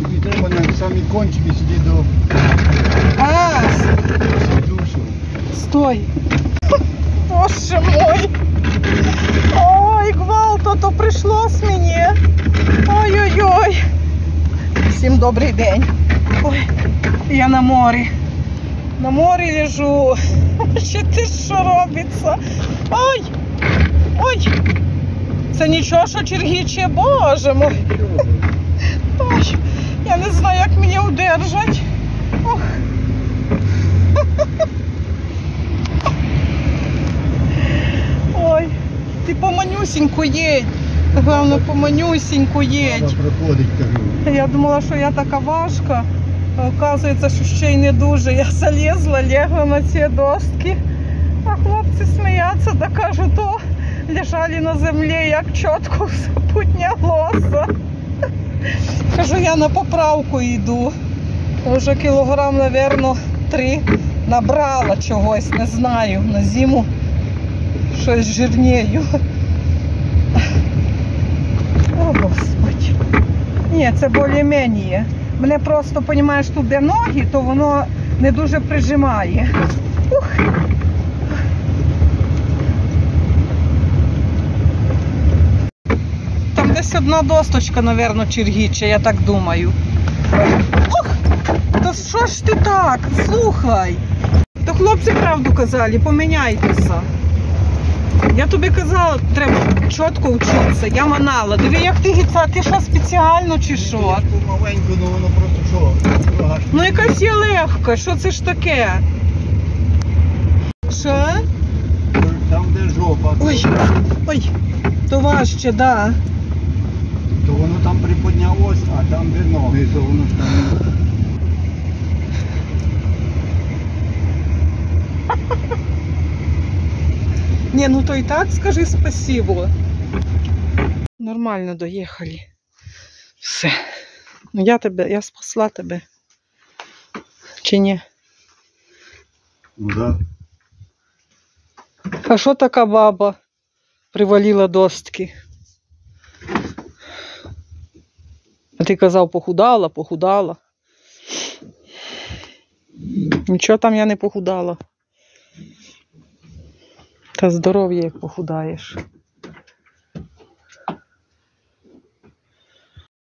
І треба на самі кончики сюди до А, душу. стой. Боже мой. Ой, гвалто, то прийшлось мені. Ой-ой-ой. Всім добрий день. Ой, я на морі. На морі лежу. Ще ти що робиться? Ой! Ой! Це нічого, що чергіче, боже мой. Ой, я не знаю, як мені удержать. Ох. Ой, ти поманюсіньку їдь. Головне, поманюсіньку їдь. Проходить, кажу. Я думала, що я така важка. А оказується, що ще й не дуже. Я залізла, лягла на ці достки. А хлопці сміються та кажуть, то лежали на землі, як чітко все піднялося. Кажу, я на поправку йду. Вже кілограм, мабуть, три набрала чогось, не знаю. На зиму щось жирнію. О, Господь. Ні, це більш-менш. Мене просто, розумієш, тут де ноги, то воно не дуже прижимає. Ух. Десь одна досточка, мабуть, чергіче, я так думаю. Ух! Та що ж ти так? Слухай. То хлопці правду казали, поміняйтеся. Я тобі казала, треба чітко вчитися. Я манала. Диви, як ти гіца, ти що спеціально чи що? Помаленьку, ну воно просто що? Ну якась є легка, що це ж таке? Що? Там, де жопа, Ой, ой, то важче, да. Приподнялось, а там воно ж там. Не, ну то і так скажи спасибо. Нормально доїхали. Все. Ну я тебе, я спасла тебе. Чи ні? Ну да. А що така баба привалила достки? А ти казав, похудала, похудала. Нічого там я не похудала. Та здоров'я як похудаєш.